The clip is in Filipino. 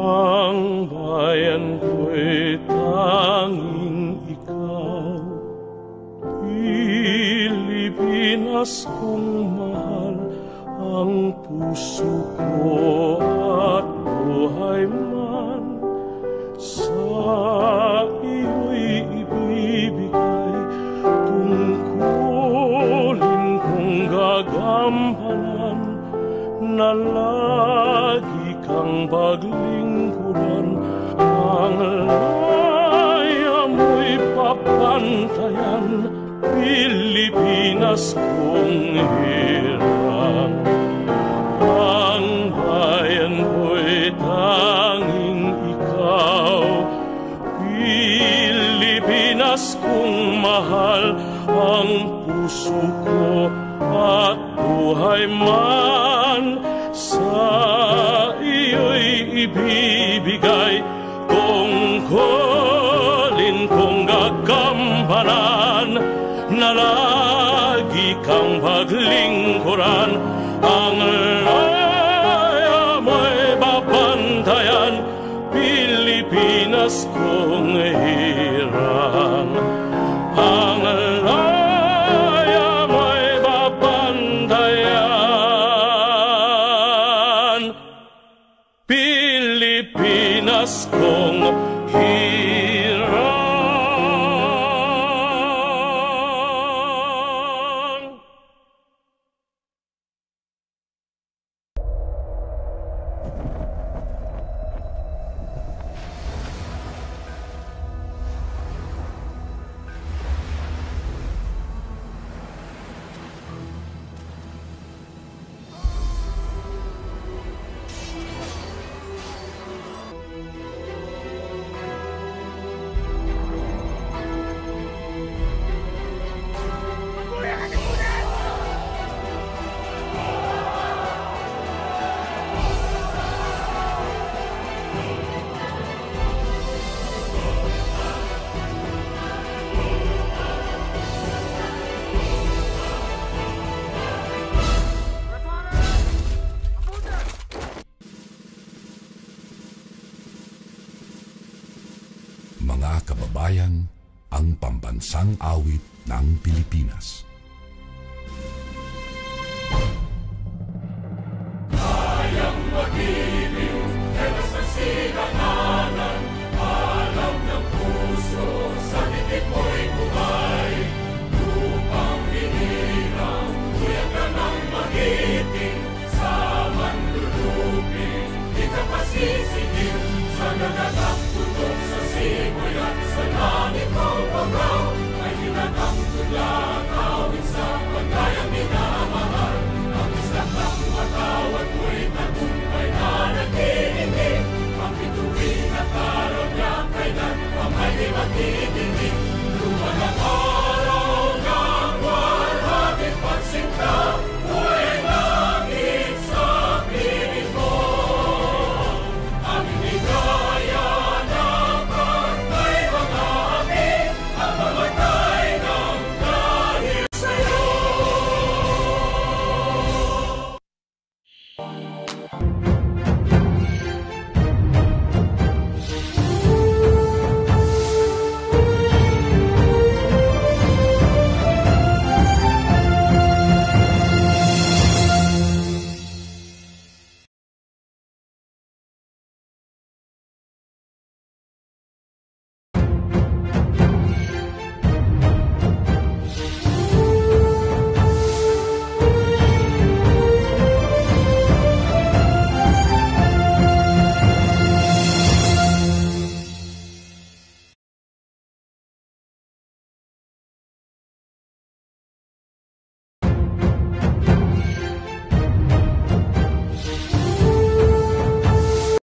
ang bayan ko'y tanging ikaw. Pilipinas kong mahal, ang puso ko at buhay man. Sa iyo'y ibibigay, tungkulin kong gagampanan na lagi kang paglingkuran ang laya mo'y papantayan Pilipinas kong hirang ang bayan ko'y tanging ikaw Pilipinas kong mahal. Ang puso ko at buhay man sa ibibigay. Tungkulin kong gagampanan na lagi kang paglingkuran ang laya mo'y babantayan Pilipinas kong hirang Pilipinas kong hirang mga kababayan, ang pambansang awit ng Pilipinas. Kayang mag-ibig, kaya sa sinakanan, alam ng puso, sa titik mo'y buhay. Lupang hinilang, kuya ka ng magiting, sa manlulupin, di ka pasisigil sa nagatakot. Sigurat sa ganitong pagkaw of the bigla.